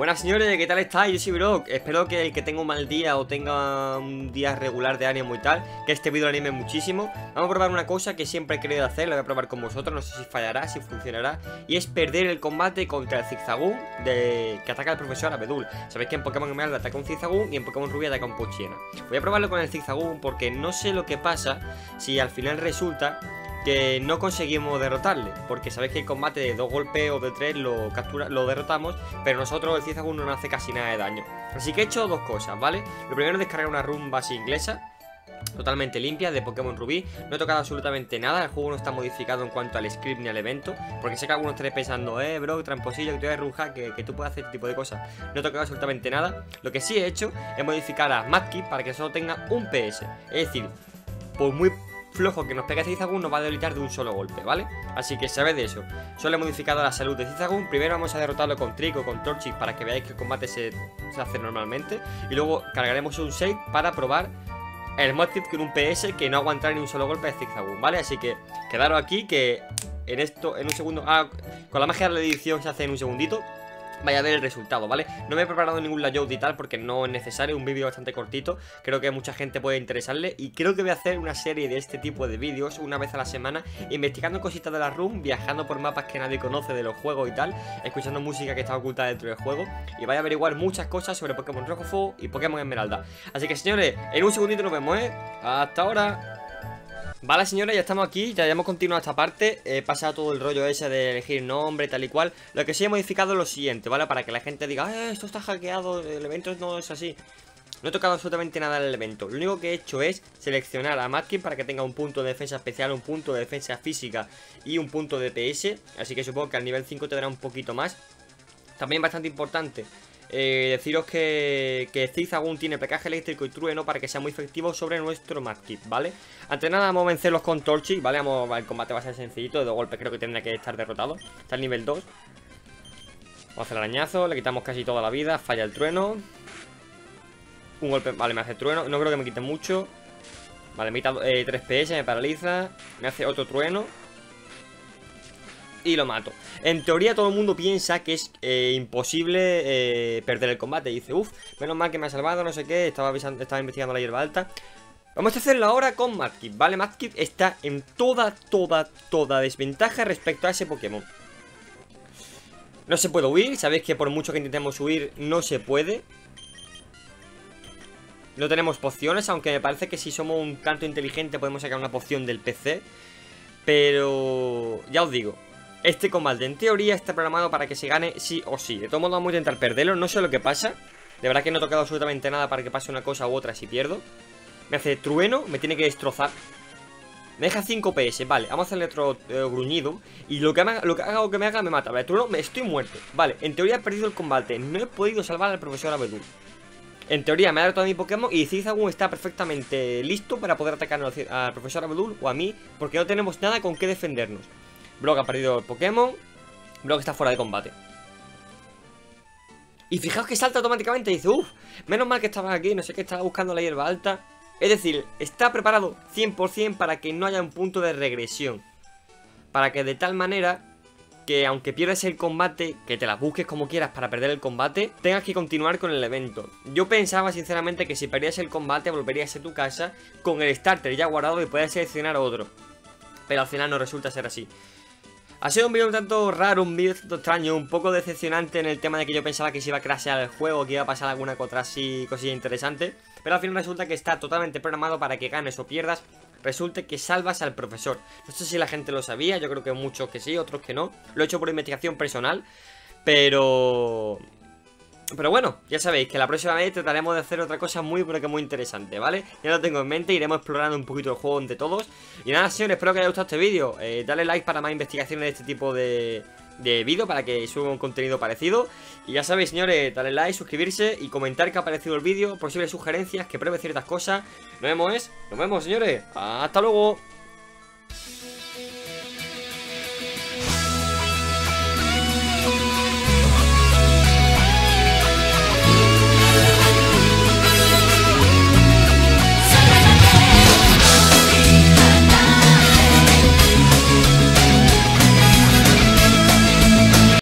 Buenas señores, ¿qué tal estáis? Yo soy Brock, espero que el que tenga un mal día o tenga un día regular de ánimo y tal Que este vídeo lo anime muchísimo. Vamos a probar una cosa que siempre he querido hacer, la voy a probar con vosotros, no sé si fallará, si funcionará Y es perder el combate contra el Zigzagoon de... que ataca al profesor Abedul. Sabéis que en Pokémon Emerald ataca un Zigzagoon y en Pokémon Rubí ataca un Pochiena Voy a probarlo con el Zigzagoon porque no sé lo que pasa si al final resulta que no conseguimos derrotarle, porque sabéis que el combate de dos golpes o de tres lo captura, lo derrotamos, pero nosotros el Cizagun no hace casi nada de daño. Así que he hecho dos cosas, ¿vale? Lo primero es descargar una run base inglesa, totalmente limpia de Pokémon Rubí No he tocado absolutamente nada, el juego no está modificado en cuanto al script ni al evento Porque sé que algunos estaréis pensando, eh bro, tramposillo, que tú eres runja, que, que tú puedes hacer este tipo de cosas No he tocado absolutamente nada Lo que sí he hecho es modificar a Madkey para que solo tenga un PS Es decir, por muy flojo que nos pegue Cizagun nos va a debilitar de un solo golpe, ¿vale? Así que sabed de eso. Solo he modificado la salud de Cizagun. Primero vamos a derrotarlo con Trico, con Torchic, para que veáis que el combate se, hace normalmente. Y luego cargaremos un save para probar el Modkit con un PS que no aguantará ni un solo golpe de Zigzagoon, ¿vale? Así que quedaros aquí que en esto, en un segundo... Ah, con la magia de la edición se hace en un segundito vaya a ver el resultado, ¿vale? No me he preparado ningún layout y tal porque no es necesario, un vídeo bastante cortito, creo que mucha gente puede interesarle y creo que voy a hacer una serie de este tipo de vídeos una vez a la semana, investigando cositas de la room, viajando por mapas que nadie conoce de los juegos y tal, escuchando música que está oculta dentro del juego y vaya a averiguar muchas cosas sobre Pokémon Rojo Fuego y Pokémon Esmeralda. Así que señores, en un segundito nos vemos, ¿eh? Hasta ahora. Vale, señores, ya estamos aquí, ya hemos continuado esta parte He pasado todo el rollo ese de elegir nombre, tal y cual. Lo que sí he modificado es lo siguiente, ¿vale? Para que la gente diga, eh, esto está hackeado, el evento no es así No he tocado absolutamente nada en el evento. Lo único que he hecho es seleccionar a Matkin para que tenga un punto de defensa especial, un punto de defensa física y un punto de PS Así que supongo que al nivel 5 te dará un poquito más. También bastante importante eh, deciros que, que Cizagun tiene pecaje eléctrico y trueno para que sea muy efectivo sobre nuestro Madkip, ¿vale? Antes de nada vamos a vencerlos con Torchic, ¿vale? Vamos, el combate va a ser sencillito, de dos golpes creo que tendrá que estar derrotado. Está al nivel 2 Vamos a hacer el arañazo, le quitamos casi toda la vida, falla el trueno. Un golpe, vale, me hace trueno, no creo que me quite mucho. Vale, me quita 3 eh, PS, me paraliza Me hace otro trueno y lo mato. En teoría todo el mundo piensa que es eh, imposible eh, perder el combate. dice, uff, menos mal que me ha salvado, no sé qué, estaba, estaba investigando la hierba alta. Vamos a hacerlo ahora con Madkip, ¿vale? Madkip está en toda, toda, toda desventaja respecto a ese Pokémon. No se puede huir, sabéis que por mucho que intentemos huir, no se puede. No tenemos pociones, aunque me parece que si somos un tanto inteligente podemos sacar una poción del PC. Pero... ya os digo, este combate en teoría está programado para que se gane sí o sí. De todos modos vamos a intentar perderlo, no sé lo que pasa. De verdad que no he tocado absolutamente nada para que pase una cosa u otra si pierdo. Me hace trueno, me tiene que destrozar. Me deja 5 PS, vale, vamos a hacerle otro eh, gruñido. Y lo que, haga, lo que haga o que me haga me mata. Vale, trueno, me estoy muerto. Vale, en teoría he perdido el combate. No he podido salvar al profesor Abedul. En teoría me ha dado todo mi Pokémon y Cizagun está perfectamente listo para poder atacar al profesor Abedul o a mí Porque no tenemos nada con qué defendernos Brock ha perdido el Pokémon. Brock está fuera de combate. Y fijaos que salta automáticamente y dice, uff, menos mal que estaba aquí, no sé qué, estaba buscando la hierba alta. Es decir, está preparado 100% para que no haya un punto de regresión. Para que de tal manera que aunque pierdas el combate, que te la busques como quieras para perder el combate, tengas que continuar con el evento. Yo pensaba sinceramente que si perdías el combate volverías a tu casa con el starter ya guardado y puedes seleccionar otro. Pero al final no resulta ser así. Ha sido un vídeo un tanto raro, un vídeo un tanto extraño, un poco decepcionante en el tema de que yo pensaba que se iba a crashear el juego, que iba a pasar alguna cosa así, cosilla interesante. Pero al final resulta que está totalmente programado para que ganes o pierdas, resulte que salvas al profesor. No sé si la gente lo sabía, yo creo que muchos que sí, otros que no. Lo he hecho por investigación personal, pero... Pero bueno, ya sabéis que la próxima vez trataremos de hacer otra cosa muy pero que muy interesante, ¿vale? Ya lo tengo en mente, iremos explorando un poquito el juego entre todos. Y nada, señores, espero que haya gustado este vídeo. Eh, Dale like para más investigaciones de este tipo de, de vídeo Para que suba un contenido parecido. Y ya sabéis, señores, dale like, suscribirse y comentar qué ha parecido el vídeo Posibles sugerencias, que pruebe ciertas cosas. Nos vemos, nos vemos, señores. Hasta luego